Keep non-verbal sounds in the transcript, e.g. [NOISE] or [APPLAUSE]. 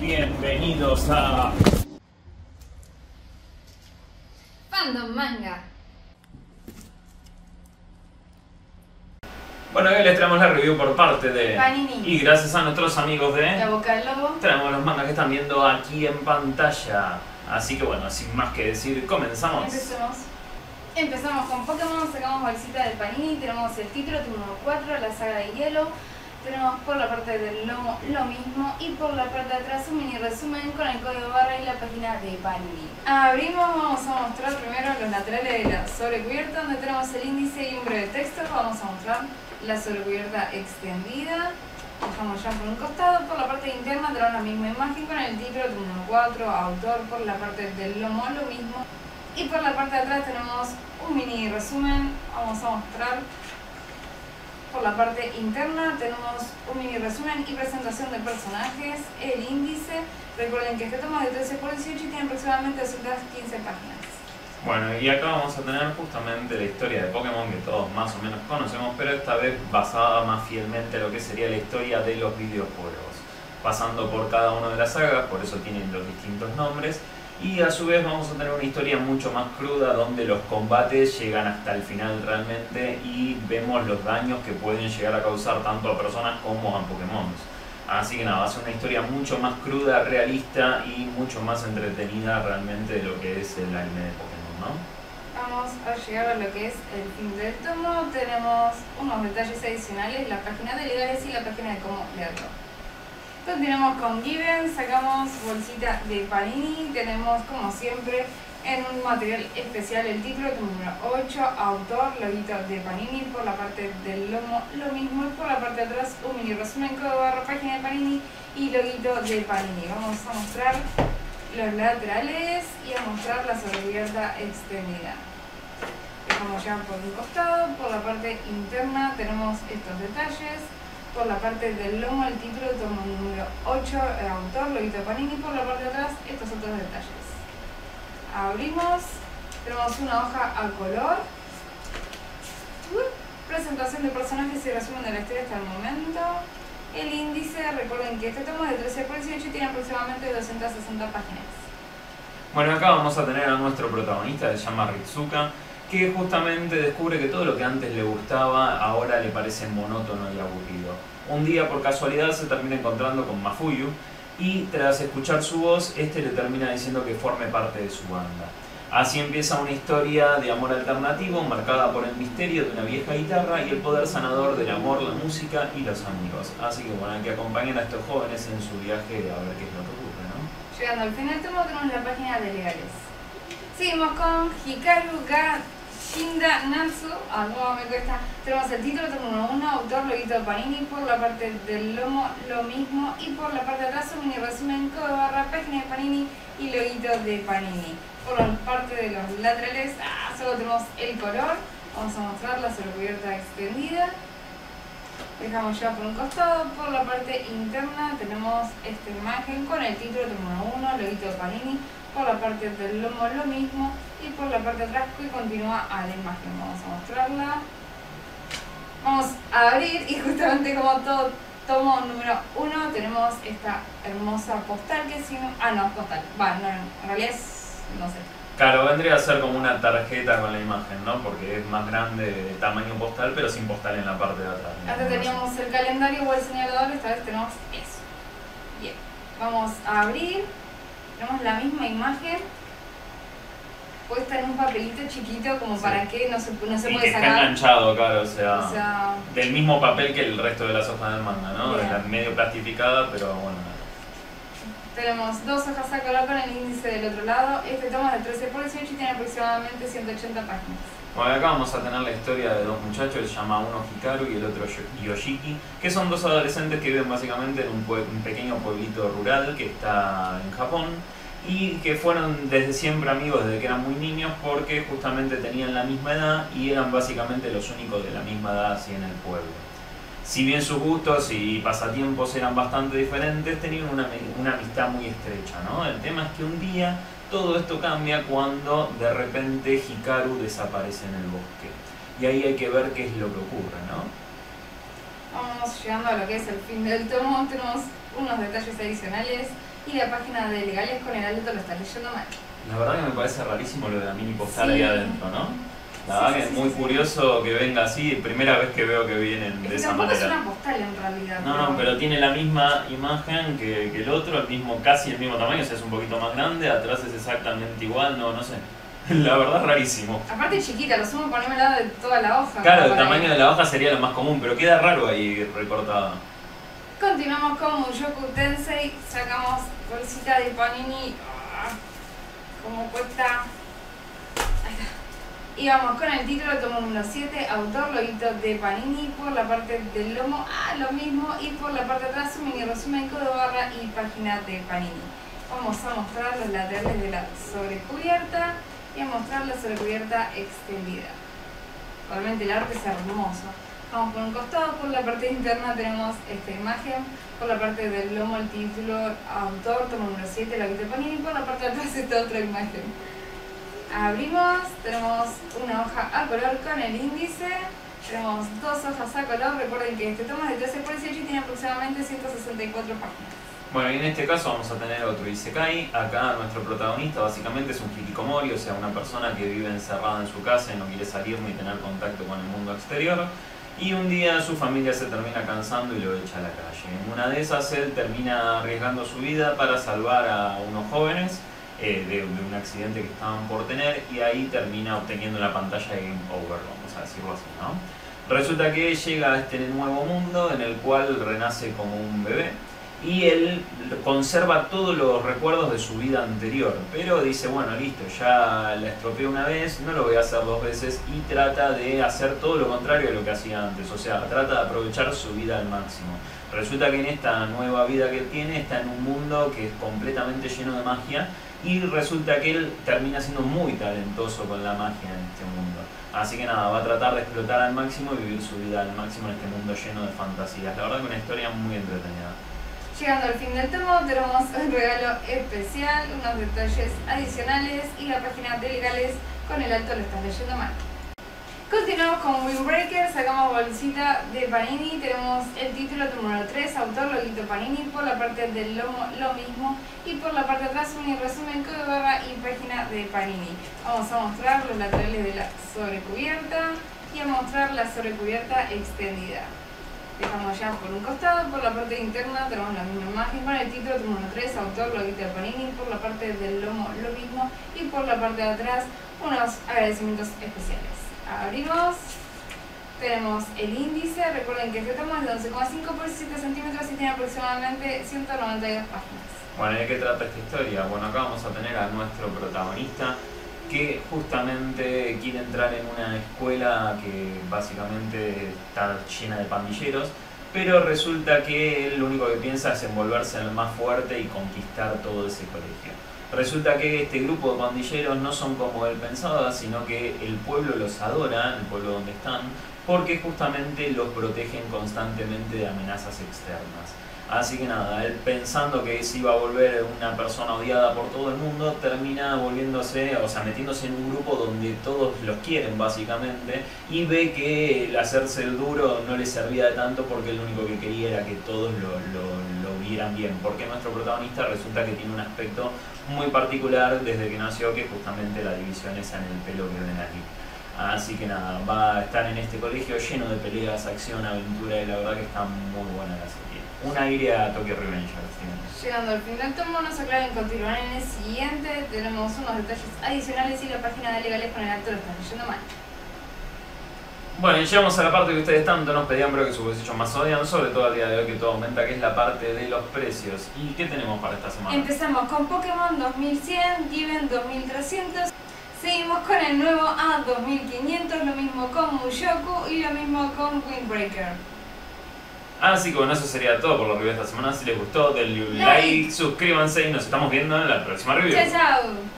Bienvenidos a Fandom Manga. Bueno, hoy les traemos la review por parte de Panini. y gracias a nuestros amigos La de boca del lobo. traemos los mangas que están viendo aquí en pantalla. Así que bueno, sin más que decir, comenzamos. Empecemos. Empezamos con Pokémon, sacamos bolsita de Panini, tenemos el título, número 4, la saga de hielo. Tenemos por la parte del lomo lo mismo y por la parte de atrás un mini resumen con el código barra y la página de Panini. Abrimos, vamos a mostrar primero los laterales de la sobrecubierta donde tenemos el índice y un breve texto. Vamos a mostrar la sobrecubierta extendida. Dejamos ya por un costado, por la parte interna tenemos la misma imagen con el título, número 4, autor, por la parte del lomo lo mismo. Y por la parte de atrás tenemos un mini resumen, vamos a mostrar por la parte interna tenemos un mini resumen y presentación de personajes, el índice. Recuerden que este tomo es de 13 por 18 y tiene aproximadamente 215 páginas. Bueno, y acá vamos a tener justamente la historia de Pokémon que todos más o menos conocemos, pero esta vez basada más fielmente en lo que sería la historia de los videojuegos, pasando por cada una de las sagas, por eso tienen los distintos nombres, y a su vez vamos a tener una historia mucho más cruda donde los combates llegan hasta el final realmente y vemos los daños que pueden llegar a causar tanto a personas como a Pokémon. Así que nada, va a ser una historia mucho más cruda, realista y mucho más entretenida realmente de lo que es el anime de Pokémon, ¿no? Vamos a llegar a lo que es el fin del tomo. Tenemos unos detalles adicionales, la página de legales y la página de cómo leerlo. Continuamos con Given, sacamos bolsita de Panini, tenemos como siempre en un material especial el título, número 8, autor, loguito de Panini, por la parte del lomo lo mismo y por la parte de atrás un mini resumen código barra página de Panini y loguito de Panini. Vamos a mostrar los laterales y a mostrar la sobrecubierta extendida. Dejamos ya por un costado, por la parte interna tenemos estos detalles, por la parte del lomo el título, tomo número 8, el autor, loguito Panini, por la parte de atrás estos otros detalles. Abrimos, tenemos una hoja a color, Uh, presentación de personajes y resumen de la historia hasta el momento. El índice, recuerden que este tomo es de 13 por 18 y tiene aproximadamente 260 páginas. Bueno, acá vamos a tener a nuestro protagonista, se llama Ritsuka, que justamente descubre que todo lo que antes le gustaba ahora le parece monótono y aburrido. Un día por casualidad se termina encontrando con Mafuyu y tras escuchar su voz, este le termina diciendo que forme parte de su banda. Así empieza una historia de amor alternativo marcada por el misterio de una vieja guitarra y el poder sanador del amor, la música y los amigos. Así que bueno, hay que acompañen a estos jóvenes en su viaje a ver qué es lo que ocurre, ¿no? Llegando al final tenemos la página de legales. Seguimos con Hikaru ga Shinda Natsu, ah, no me cuesta. Tenemos el título, tomo 1, autor, loguito Panini, por la parte del lomo lo mismo y por la parte de atrás un mini resumen, código barra, página de Panini y loguito de Panini. Por la parte de los laterales, ah, solo tenemos el color. Vamos a mostrar la sobrecubierta extendida. Dejamos ya por un costado, por la parte interna tenemos esta imagen con el título tomo 1, loguito de Panini, por la parte del lomo lo mismo y por la parte de atrás que continúa a la imagen. Vamos a mostrarla. Vamos a abrir y justamente como todo tomo número 1 tenemos esta hermosa postal que no... Ah, no, postal. Va, no, en realidad es... no sé. Claro, vendría a ser como una tarjeta con la imagen, ¿no? Porque es más grande de tamaño postal, pero sin postal en la parte de atrás. Antes teníamos el calendario o el señalador, esta vez tenemos eso. Bien, vamos a abrir. Tenemos la misma imagen puesta en un papelito chiquito como Sí. para que no se, no se Y que puede está sacar. enganchado, claro, o sea, O sea, del mismo papel que el resto de las hojas del manga, ¿no? Está medio plastificada, pero bueno. Tenemos dos hojas a color con el índice del otro lado. Este tomo es de 13 por 18 y tiene aproximadamente 180 páginas. Bueno, acá vamos a tener la historia de dos muchachos, se llama uno Hikaru y el otro Yo- Yoshiki, que son dos adolescentes que viven básicamente en un, pue- un pequeño pueblito rural que está en Japón y que fueron desde siempre amigos desde que eran muy niños porque justamente tenían la misma edad y eran básicamente los únicos de la misma edad así en el pueblo. Si bien sus gustos y pasatiempos eran bastante diferentes, tenían una, una amistad muy estrecha, ¿no? El tema es que un día todo esto cambia cuando de repente Hikaru desaparece en el bosque. Y ahí hay que ver qué es lo que ocurre, ¿no? Vamos llegando a lo que es el fin del tomo. Tenemos unos detalles adicionales. y la página de legales con el alto lo está leyendo mal. La verdad que me parece rarísimo lo de la mini postal Sí. ahí adentro, ¿no? La verdad que es muy curioso que venga así, primera vez que veo que vienen de esa tampoco es manera. una postal en realidad. No, no, pero tiene la misma imagen que, que el otro, el mismo, casi el mismo tamaño, o sea, es un poquito más grande, atrás es exactamente igual, no, no sé. [LAUGHS] La verdad rarísimo. Aparte chiquita, lo sumo poneme al lado de toda la hoja. Claro, el tamaño de la hoja sería lo más común, pero queda raro ahí recortado. Continuamos con Mushoku Tensei, sacamos bolsita de panini, ah, como cuesta. Y vamos con el título, tomo número 7, autor, loguito de Panini, por la parte del lomo, ah, lo mismo, y por la parte de atrás un mini resumen, codo barra y página de Panini. Vamos a mostrar los laterales de la sobrecubierta y a mostrar la sobrecubierta extendida. Realmente el arte es hermoso. Vamos por un costado, por la parte interna tenemos esta imagen, por la parte del lomo el título, autor, tomo número 7, la de Panini, por la parte de atrás esta otra imagen. Abrimos, tenemos una hoja a color con el índice, tenemos dos hojas a color, recuerden que este tomo es de 13 por 18 y tiene aproximadamente 164 páginas. Bueno, y en este caso vamos a tener otro Isekai. Acá nuestro protagonista básicamente es un hikikomori, o sea, una persona que vive encerrada en su casa y no quiere salir ni tener contacto con el mundo exterior. Y un día su familia se termina cansando y lo echa a la calle. En una de esas él termina arriesgando su vida para salvar a unos jóvenes eh, de, de un accidente que estaban por tener y ahí termina obteniendo la pantalla de Game Over, vamos a decirlo así, ¿no? Resulta que llega a este nuevo mundo en el cual renace como un bebé y él conserva todos los recuerdos de su vida anterior, pero dice, bueno, listo, ya la estropeé una vez, no lo voy a hacer dos veces y trata de hacer todo lo contrario de lo que hacía antes, o sea, trata de aprovechar su vida al máximo. Resulta que en esta nueva vida que tiene está en un mundo que es completamente lleno de magia y resulta que él termina siendo muy talentoso con la magia en este mundo. Así que nada, va a tratar de explotar al máximo y vivir su vida al máximo en este mundo lleno de fantasías. La verdad que una historia muy entretenida. Llegando al fin del tomo, tenemos un regalo especial, unos detalles adicionales y la página de legales con el alto lo estás leyendo mal. Continuamos con Windbreaker, sacamos bolsita de Panini, tenemos el título número 3, autor Loguito Panini, por la parte del lomo lo mismo y por la parte de atrás un resumen código barra y página de Panini. Vamos a mostrar los laterales de la sobrecubierta y a mostrar la sobrecubierta extendida. Dejamos ya por un costado, por la parte interna tenemos la misma imagen con el título número 3, autor Loguito de Panini, por la parte del lomo lo mismo y por la parte de atrás unos agradecimientos especiales. Abrimos, tenemos el índice, recuerden que este tomo es de 11,5 por 7 centímetros y tiene aproximadamente 192 páginas. Bueno, ¿de qué trata esta historia? Bueno, acá vamos a tener a nuestro protagonista que justamente quiere entrar en una escuela que básicamente está llena de pandilleros, pero resulta que él lo único que piensa es envolverse en el más fuerte y conquistar todo ese colegio. Resulta que este grupo de pandilleros no son como él pensaba, sino que el pueblo los adora, el pueblo donde están, porque justamente los protegen constantemente de amenazas externas. Así que nada, él pensando que se iba a volver una persona odiada por todo el mundo, termina volviéndose, o sea, metiéndose en un grupo donde todos los quieren básicamente, y ve que el hacerse el duro no le servía de tanto porque lo único que quería era que todos lo, lo- lo vieran bien, porque nuestro protagonista resulta que tiene un aspecto muy particular desde que nació, que justamente la división esa en el pelo que ven aquí. Así que nada, va a estar en este colegio lleno de peleas, acción, aventura y la verdad que está muy buena la serie. Un aire a Tokyo Revengers. ¿sí? Llegando al fin del tomo, nos aclaran continuar en el siguiente. Tenemos unos detalles adicionales y la página de legales con el alto lo están leyendo mal. Bueno, y llegamos a la parte que ustedes tanto nos pedían, pero que su bolsillo más odian, sobre todo al día de hoy que todo aumenta, que es la parte de los precios. ¿Y qué tenemos para esta semana? Empezamos con Pokémon 2100, Given 2300. Seguimos con el nuevo A 2500, lo mismo con Mushoku y lo mismo con Windbreaker. Así que bueno, eso sería todo por lo review de esta semana. Si les gustó, denle un Like. like, suscríbanse y nos estamos viendo en la próxima review. Chao, chao.